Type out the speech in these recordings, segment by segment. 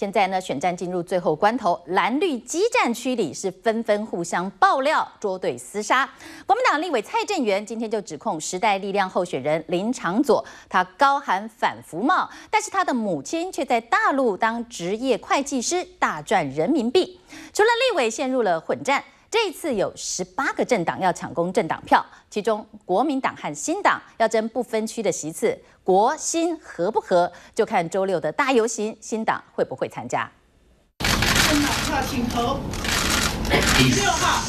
现在呢，选战进入最后关头，蓝绿激战区里是纷纷互相爆料、捉对厮杀。国民党立委蔡正元今天就指控时代力量候选人林长佐，他高喊反服贸，但是他的母亲却在大陆当职业会计师，大赚人民币。除了立委陷入了混战。这次有十八个政党要抢攻政党票，其中国民党和新党要争不分区的席次，国新合不合，就看周六的大游行，新党会不会参加。政党票请投，六号，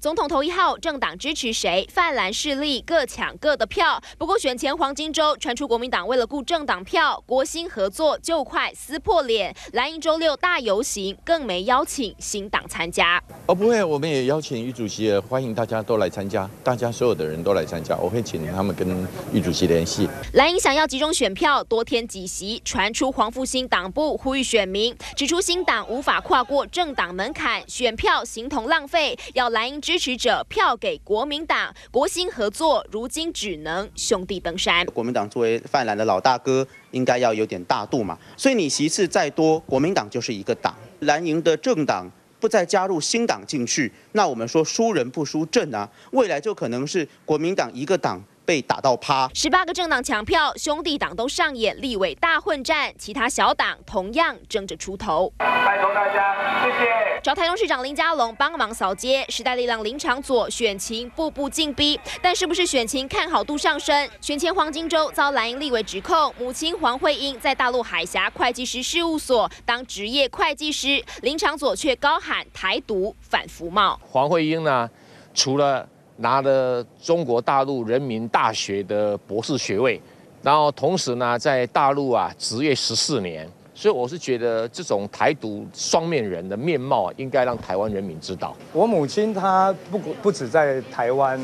总统头一号政党支持谁？泛蓝势力各抢各的票。不过选前黄金周传出国民党为了顾政党票，国新合作就快撕破脸。蓝营周六大游行更没邀请新党参加。哦，不会，我们也邀请玉主席，欢迎大家都来参加，大家所有的人都来参加。我会请他们跟玉主席联系。蓝营想要集中选票，多添几席。传出黄复兴党部呼吁选民，指出新党无法跨过政党门槛，选票形同浪费，要蓝营支。支持者票给国民党，国新合作，如今只能兄弟登山。国民党作为泛蓝的老大哥，应该要有点大度嘛。所以你席次再多，国民党就是一个党。蓝营的政党不再加入新党进去，那我们说输人不输阵啊，未来就可能是国民党一个党。被打到趴，十八个政党抢票，兄弟党都上演立委大混战，其他小党同样争着出头。拜托大家，谢谢。找台中市长林佳龙帮忙扫街，时代力量林长佐选情步步进逼，但是不是选情看好度上升？选前黄金周遭蓝营立委指控，母亲黄慧英在大陆海峡会计师事务所当职业会计师，林长佐却高喊台独反服贸。黄慧英呢，除了拿了中国大陆人民大学的博士学位，然后同时呢，在大陆啊执业十四年，所以我是觉得这种台独双面人的面貌，应该让台湾人民知道。我母亲她不不止在台湾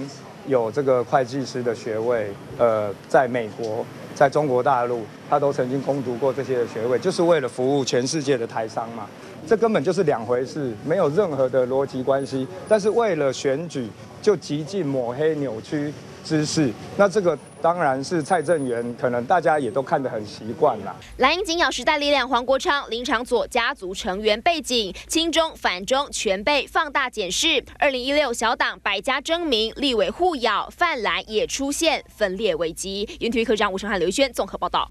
有这个会计师的学位，呃，在美国，在中国大陆，她都曾经攻读过这些的学位，就是为了服务全世界的台商嘛。这根本就是两回事，没有任何的逻辑关系。但是为了选举，就极尽抹黑、扭曲之势。那这个当然是蔡正元，可能大家也都看得很习惯了。蓝营紧咬时代力量黄国昌、林长佐家族成员背景，亲中反中全被放大检视。二零一六小党百家争鸣，立委互咬，泛蓝也出现分裂危机。云体科长吴成汉、刘轩综合报道。